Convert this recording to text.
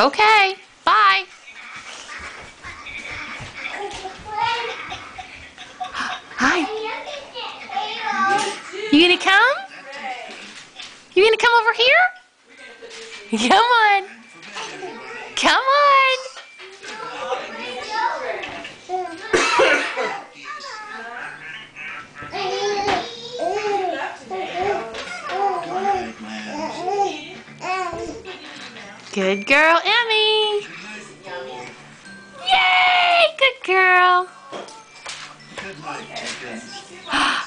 Okay, bye. Hi. You gonna come? You gonna come over here? Come on. Come on. Good girl, Emmy. Yay, good girl. Good